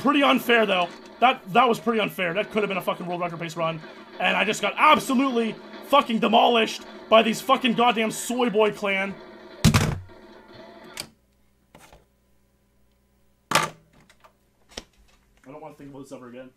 Pretty unfair, though. That that was pretty unfair. That could have been a fucking world record pace run. And I just got absolutely fucking demolished by these fucking goddamn soy boy clan. I don't want to think about this ever again.